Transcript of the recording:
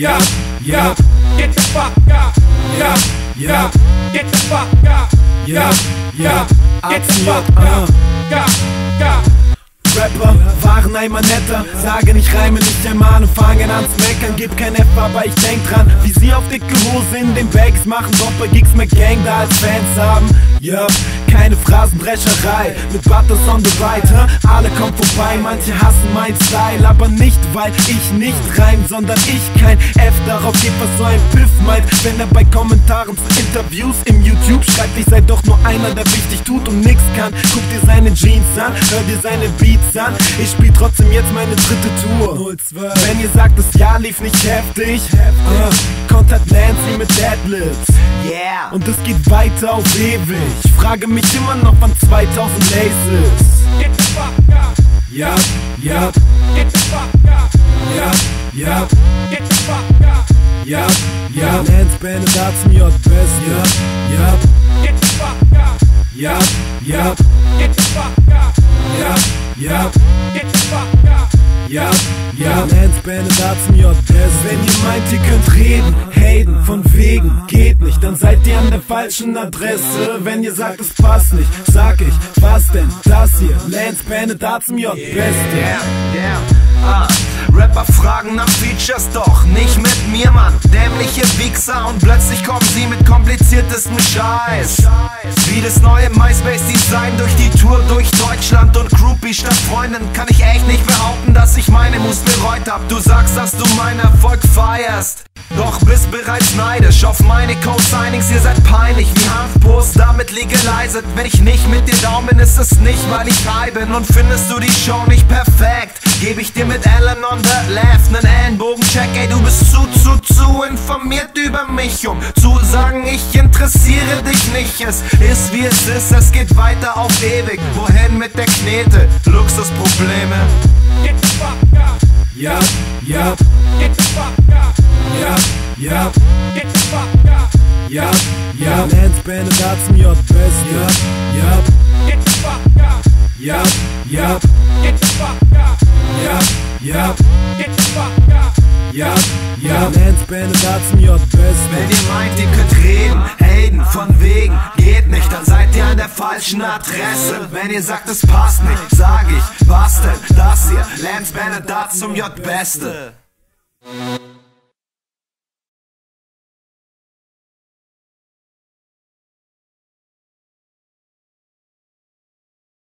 ja, ja, Get the fuck up. ja, ja, Get the fuck up. ja, ja, Get the fuck up. Up. Up. Rapper waren einmal netter. Sage nicht Reime, nicht einmal und fangen an zu meckern. Gib kein F, aber ich denk dran, wie sie auf dicke Hose in den Bags machen. Doch bei Gigs mit Gang da als Fans haben. Ja, keine Phrasendrescherei mit Butters on the right. Huh? Alle kommen vorbei, manche hassen mein Style, aber nicht weil ich nicht reim, sondern ich kein F darauf gebe, was so ein Piff meint. Wenn er bei Kommentaren zu Interviews im YouTube schreibt, ich sei doch nur einer, der wichtig tut und nix kann. Guck dir seine Jeans an, hör dir seine Beats an. Ich spiel trotzdem jetzt meine dritte Tour. 02. Wenn ihr sagt, das Jahr lief nicht heftig, uh, Contact Nancy mit Deadlifts. Yeah. Und es geht weiter auf ewig. Frage mich immer noch wann 2000 Laces. Get the fuck up. Ja, ja, Get the fuck up. ja, ja, Get the fuck up. ja, ja. Lance Bennett hat's mir hat best. Ja, ja, Get the fuck up. ja, ja, Get the fuck up. ja, ja. Get the fuck up. Ja, ja, Lance Bennett hat's mir. Wenn ihr meint, ihr könnt reden, haten, von wegen, geht nicht, dann seid ihr an der falschen Adresse. Wenn ihr sagt, es passt nicht, sag ich, was denn, das hier? Lance Bennett hat's mir hat best. Yeah, yeah. Ah, Rapper fragen nach Features, doch nicht mit mir, Mann. Dämliche Wichser und plötzlich kommen sie mit kompliziertestem Scheiß. Wie das neue MySpace-Design durch die Tour durch Deutschland und Groupie statt Freundin kann ich echt nicht behaupten, dass ich meine Moves bereut hab. Du sagst, dass du meinen Erfolg feierst. Doch bist bereits neidisch auf meine Co-Signings, ihr seid peinlich wie Hanfpost, damit legalisiert. Wenn ich nicht mit dir down bin, ist es nicht, weil ich high bin und findest du die Show nicht perfekt. Geb ich dir mit Ellen on the left nen Ellenbogencheck, ey du bist zu, zu, zu informiert über mich, um zu sagen, ich interessiere dich nicht. Es ist wie es ist, es geht weiter auf ewig. Wohin mit der Knete? Luxusprobleme. Get the fuck up. Ja, ja, Get the fuck ja, Get the fuck up. ja, ja. Lance Bennett hat's mir best. Ja, ja, Get the fuck up. ja, ja, Get the fuck up. ja, ja, Get the fuck up. ja, ja. Lance Bennett hat's mir best. Wenn ihr meint, ihr könnt reden, Hayden, von wegen, geht nicht, dann seid ihr an der falschen Adresse. Wenn ihr sagt, es passt nicht, sag ich, was denn, das hier, Lance Bennett, da zum J-Beste.